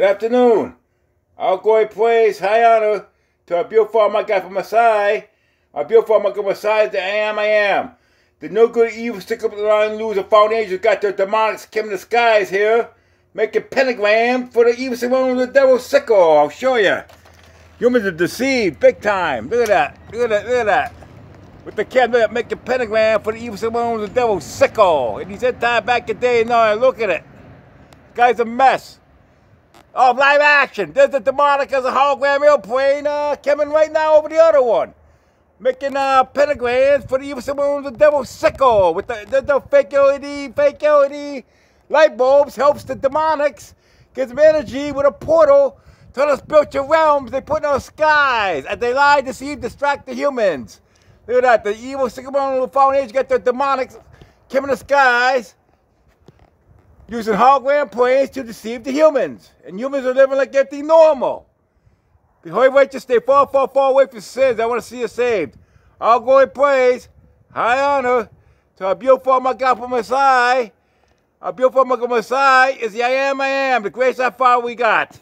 Good afternoon. Glory praise, high honor to our beautiful from Messiah. Our beautiful God Messiah, the I am, I am. The no good evil stick up the line loser angels got their demonics came in the skies here. Making pentagram for the evil one with the devil sickle. I'll show you. Humans are deceived big time. Look at that. Look at that. Look at that. With the camera making pentagram for the evil one with the devil sickle. And he said time back in the day, no, look at it. Guy's a mess. Oh, live action. There's the demonic as a hologram airplane uh, coming right now over the other one. Making uh, pentagrams for the evil symbol the devil's sickle with the, the, the fake LED, fake LED light bulbs helps the demonics, gives them energy with a portal to the spiritual realms they put in the skies. And they lie, deceive, distract the humans. Look at that. The evil of the fallen age got the demonics coming in the skies using hologram planes to deceive the humans. And humans are living like they're normal. Behold, wait to stay far, far, far away from sins. I want to see you saved. All glory, praise, high honor to our beautiful my God from Messiah. Our beautiful my God Messiah is the I am, I am, the grace our Father we got.